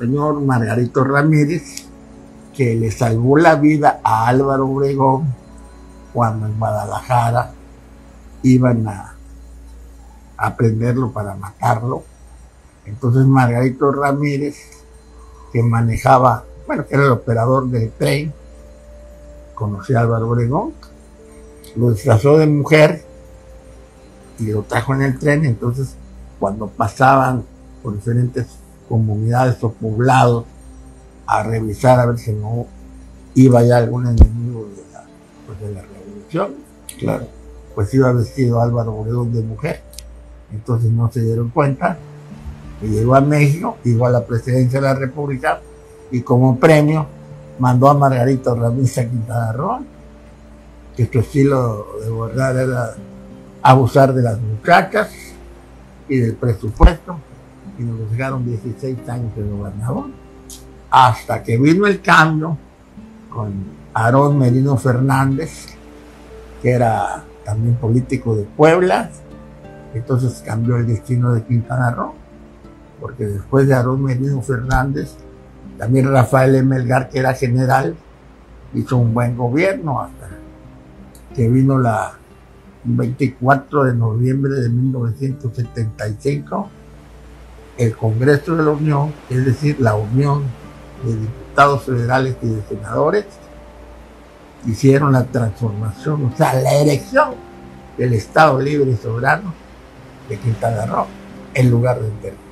señor Margarito Ramírez, que le salvó la vida a Álvaro Obregón cuando en Guadalajara iban a, a prenderlo para matarlo. Entonces Margarito Ramírez, que manejaba, bueno, que era el operador del tren, conocía a Álvaro Obregón, lo disfrazó de mujer y lo trajo en el tren. Entonces, cuando pasaban por diferentes comunidades o poblados a revisar a ver si no iba ya algún enemigo de la, pues, de la revolución, Claro. pues iba vestido Álvaro Obregón de mujer. Entonces no se dieron cuenta y llegó a México, llegó a la presidencia de la República y como premio mandó a Margarito Ramírez a Quintana Roo, que su estilo de gobernar era abusar de las muchachas y del presupuesto y nos dejaron 16 años de gobernador hasta que vino el cambio con Aarón Merino Fernández que era también político de Puebla entonces cambió el destino de Quintana Roo porque después de Aarón Merino Fernández también Rafael. Melgar que era general hizo un buen gobierno hasta que vino la 24 de noviembre de 1975 el Congreso de la Unión, es decir, la Unión de Diputados Federales y de Senadores, hicieron la transformación, o sea, la erección del Estado Libre y Soberano de Quintana Roo en lugar del territorio.